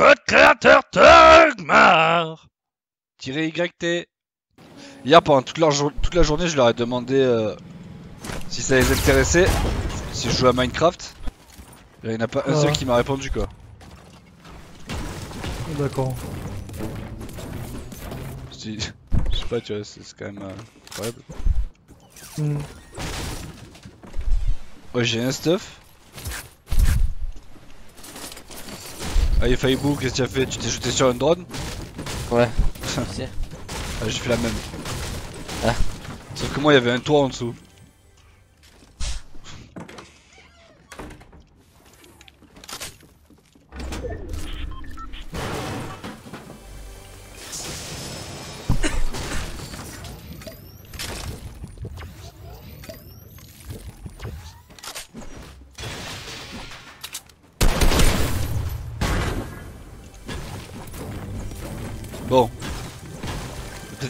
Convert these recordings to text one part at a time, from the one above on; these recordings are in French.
Code créateur Tugmar Tiré YT. Hier, pendant toute la, jour- toute la journée, je leur ai demandé euh, si ça les intéressait, si je jouais à Minecraft. Et Il n'y en a pas un Ah. seul qui m'a répondu quoi. D'accord. Je sais pas, tu vois, c'est c'est quand même euh, incroyable. Hmm. Ouais, j'ai un stuff. Allez, Faibou, qu'est-ce que tu as fait? Tu t'es jeté sur un drone? Ouais. Ah, j'ai fait la même. Ah. Sauf que moi, il y avait un toit en dessous.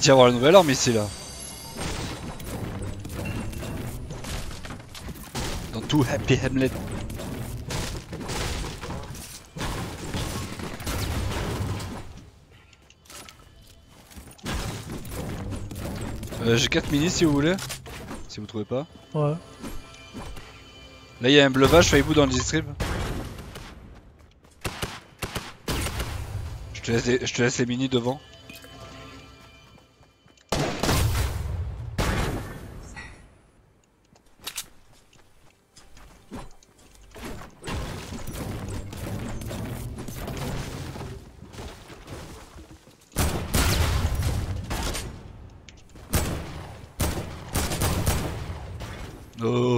Il va Peut-être y avoir une nouvelle arme ici là. Dans tout Happy Hamlet. Euh, J'ai 4 minis si vous voulez. Si vous trouvez pas. Ouais. Là il y a un bleuvage, Faibou dans le distrib. Je te laisse les, je te laisse les minis devant.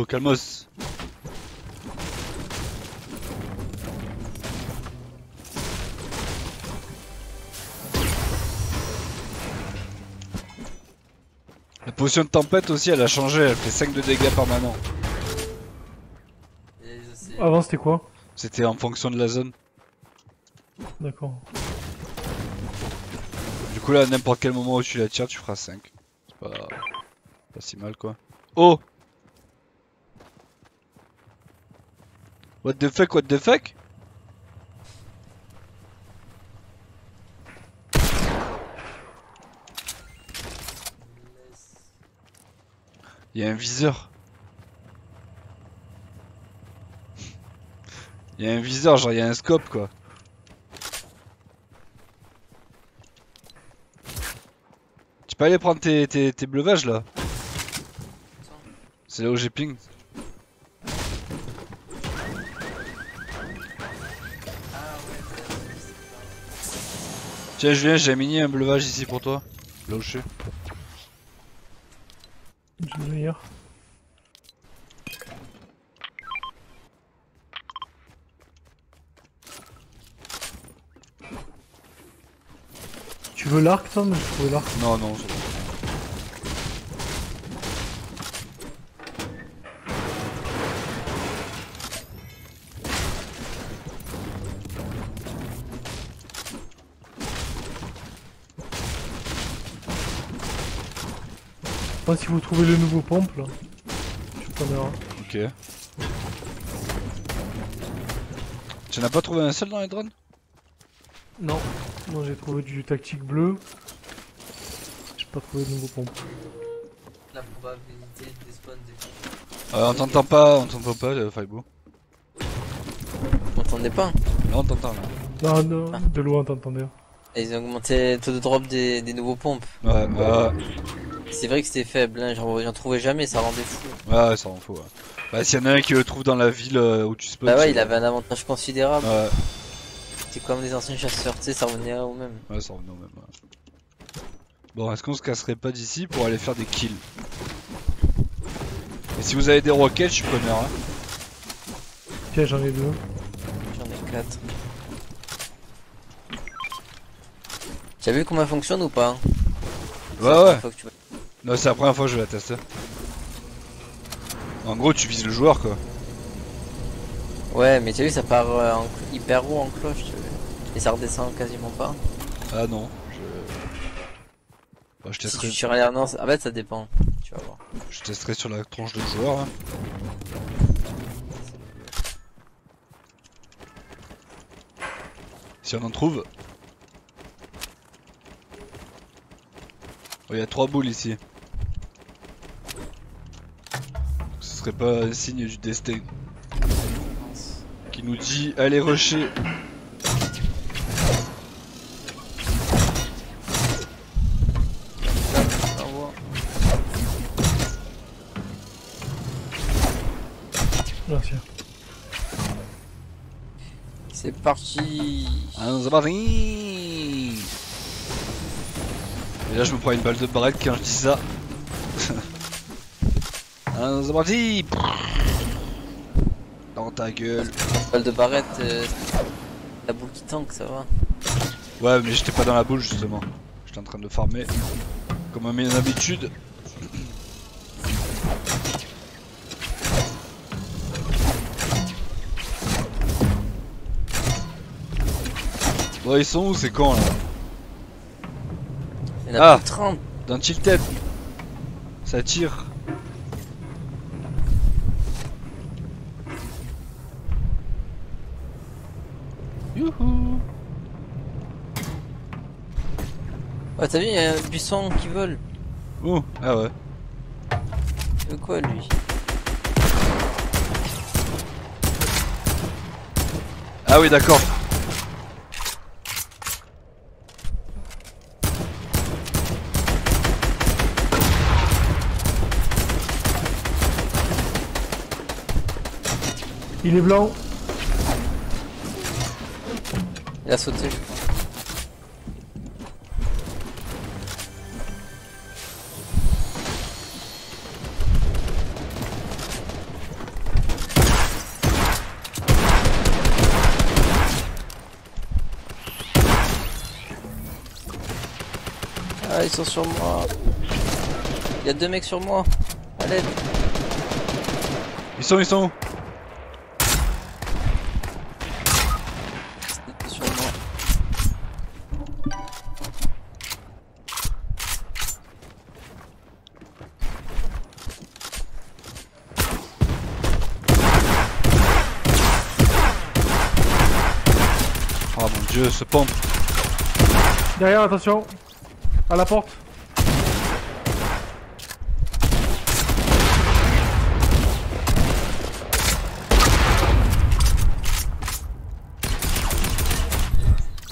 Oh, calmos. La potion de tempête aussi, elle a changé, elle fait 5 de dégâts permanents. Avant c'était quoi? C'était en fonction de la zone. D'accord. Du coup là, à n'importe quel moment où tu la tires, tu feras 5. C'est pas... pas si mal quoi. Oh What the fuck, what the fuck? Il y a un viseur. Il y a un viseur, genre il y a un scope quoi. Tu peux aller prendre tes, tes, tes bleuvages là C'est là où j'ai ping. Tiens Julien, j'ai mini un bleuvage ici pour toi. Là où je suis. Je vais. Tu veux l'arc j'ai trouvé l'arc. Non, non. c'est bon. Moi si vous trouvez le nouveau pompe là. Je prendrai un. Ok. Tu n'as pas trouvé un seul dans les drones? Non. Moi j'ai trouvé du tactique bleu. J'ai pas trouvé de nouveau pompe. La probabilité des spawns des. euh, On t'entend pas, on t'entend pas, Faibou. Vous m'entendez pas? Là on t'entend là. Non, non, Ah. de loin t'entendais. Ils ont augmenté le taux de drop des, des nouveaux pompes. Ouais, ouais, C'est vrai que c'était faible, hein. j'en trouvais jamais, ça rendait fou. ouais, ouais, ça en faut. Ouais. Bah, s'il y en a un qui le trouve dans la ville euh, où tu spawns. Bah ouais, il avait un avantage considérable. Ouais, C'est comme les anciens chasseurs, tu sais, ça revenait au même. ouais, ça revenait au même. ouais. Bon, est-ce qu'on se casserait pas d'ici pour aller faire des kills? Et si vous avez des roquettes, je suis preneur. Hein. Tiens j'en ai deux. J'en ai 4. Tu as vu comment elle fonctionne ou pas la Ouais, ouais. fois que tu vois. Non, c'est la première fois que je vais la tester. En gros, tu vises le joueur quoi. Ouais, mais tu as vu, ça part euh, en hyper haut en cloche. Et ça redescend quasiment pas. Ah non, je. Bah, je testerai, l'air, non, ça- en fait, ça dépend. Tu vas voir. je testerai sur la tronche de joueur. hein. Si on en trouve. Oh, il y a trois boules ici. Ce serait pas un signe du destin qui nous dit allez rusher. C'est parti. Parti. Et là je me prends une balle de break quand je dis ça. Ah, c'est parti. Dans ta gueule. Balle de barrette, euh, la boule qui tank, ça va. Ouais mais j'étais pas dans la boule justement. J'étais en train de farmer. Comme à mes habitudes. Bon ils sont où ces cons là Il y en a Ah. plus de 30. Dans Tilted Ça tire Youhou Ouais, t'as vu, il y a un buisson qui vole. Ouh Ah ouais De quoi lui? Ah oui d'accord Il est blanc. Sauté. Ah, ils sont sur moi. Il y a deux mecs sur moi. À l'aide. Ils sont ils sont dieu ce pompe Derrière, attention. À la porte.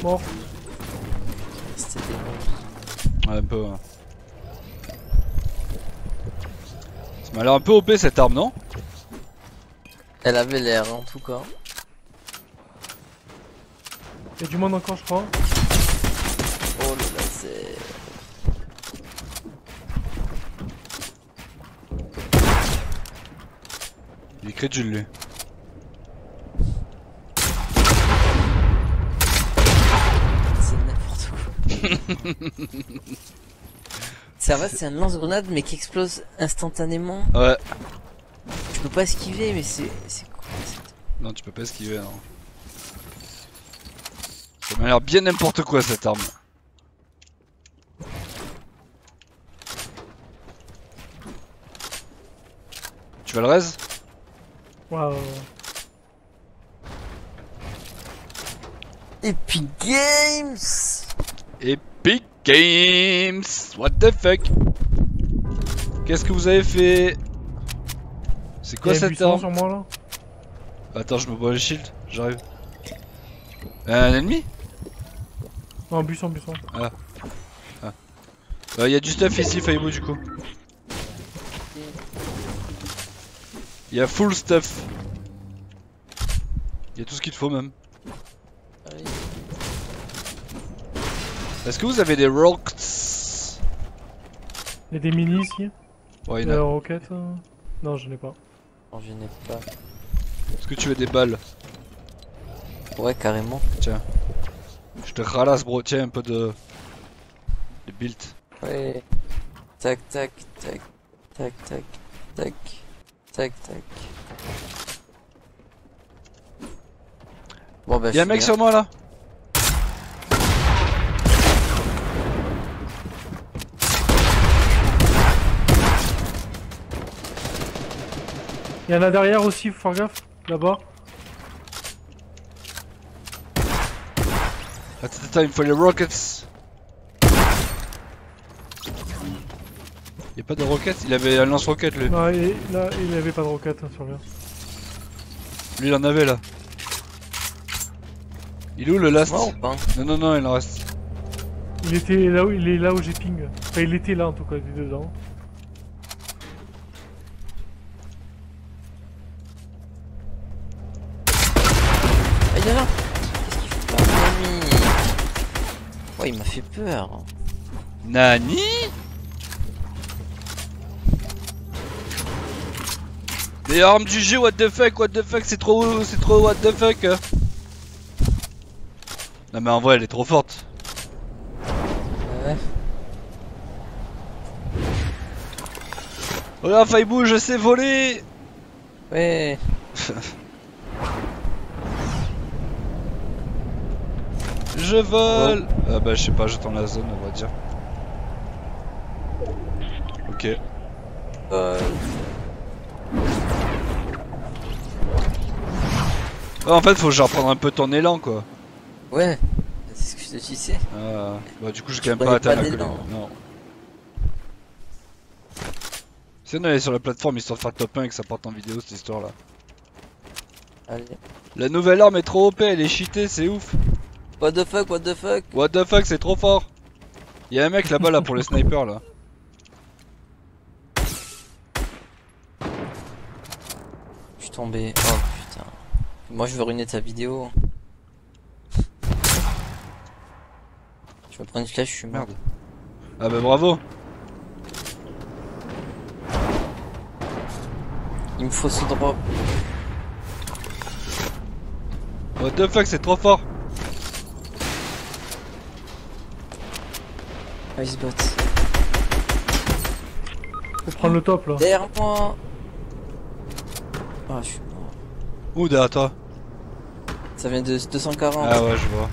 Mort. C'était des Ouais un peu. Ça m'a l'air un peu OP cette arme non? Elle avait l'air en tout cas. Il y a du monde encore, je crois. Oh le laser. Il est crédule lui C'est n'importe quoi. Ça va, c'est un lance-grenade mais qui explose instantanément. Ouais Je peux pas esquiver mais c'est c'est quoi cette- Non tu peux pas esquiver non Ça m'a l'air bien n'importe quoi cette arme. Tu vas le raise? Waouh. Epic Games. Epic Games. What the fuck? Qu'est-ce que vous avez fait? C'est quoi cette arme? sur moi là? Attends je me bois le shield, j'arrive. Un ennemi? Non, buisson, buisson. Il y a du stuff ici Faibo du coup. Il y a full stuff. Il y a tout ce qu'il te faut même. Ah oui. Est-ce que vous avez des rocks? Il y a des mini ici. Ouais, il y a. roquettes. euh. Non, je n'ai pas. Non, je n'ai pas. Est-ce que tu veux des balles? Ouais, carrément. Je te ralasse bro, tiens un peu de... de build. Ouais. Tac, tac, tac, tac, tac, tac, tac, tac. Bon bah Y'a un mec sur moi là Il y en a derrière aussi, faut faire gaffe. Là-bas. Attends, attends, il me faut les rockets. Y'a pas de rockets Il avait un lance-roquette lui. Non, et là, il avait pas de roquette hein, sur lui. Lui il en avait là. Il est où le last? Non, non, non, il en reste. Il était là où, il est là où j'ai ping. Enfin, il était là en tout cas, il était dedans. Ah, il est là Qu'est-ce qu'il fait là, mon ami? Oh, il m'a fait peur. Nani Les armes du jeu, what the fuck, what the fuck, c'est trop, c'est trop what the fuck. Non mais en vrai, elle est trop forte. Ouais. Regarde, Faibou, je sais voler. Ouais. Je vole. Ah bah je sais pas, j'attends la zone, on va dire. Ok. Euh, Ouais, en fait, faut genre prendre un peu ton élan quoi. ouais. C'est ce que je te disais. Ah, bah du coup, j'ai quand même pas atteint la colline. Non. C'est on sur la plateforme histoire de faire top 1 et que ça parte en vidéo cette histoire là. Allez. La nouvelle arme est trop OP, elle est cheatée, c'est ouf. What the fuck, what the fuck? What the fuck, c'est trop fort. Y'a un mec là-bas là pour les snipers là. Je suis tombé. Oh putain. Moi je veux ruiner ta vidéo. Je me prends une flèche, je suis. Merde. Ah bah bravo. Il me faut ce drop. What the fuck, c'est trop fort. Ah, il se. Faut prendre le top là. Derrière moi Ah, je suis mort. Où derrière toi? Ça vient de 240. Ah ouais, je vois.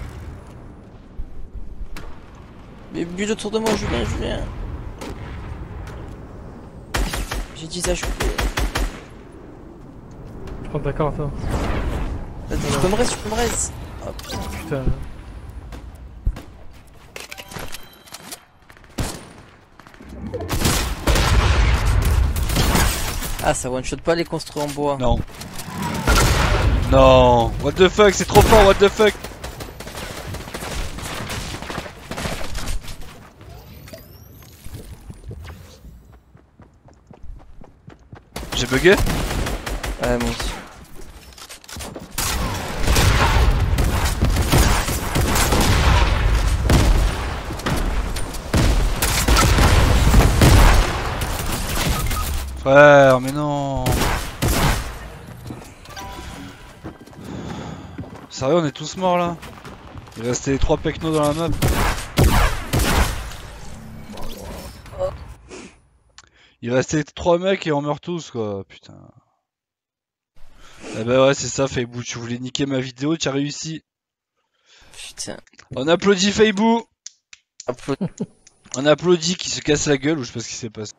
Mais but autour de moi, Julien, Julien. J'ai dit ça, je. Je prends ta carte. Hein. Vas-y, Tu peux me rester, tu peux me rester. Oh putain. Putain. Ah, ça one shot pas les construits en bois. Non. Non. What the fuck, c'est trop fort, what the fuck. J'ai bugué? Ouais, moi aussi. Frère, mais non. Sérieux, on est tous morts là Il restait 3 pecnos dans la map. Il restait 3 mecs et on meurt tous quoi, putain. Eh bah ouais, c'est ça, Feibou, tu voulais niquer ma vidéo, tu as réussi. Putain. On applaudit Feibou. On applaudit qui se casse la gueule ou je sais pas ce qui s'est passé.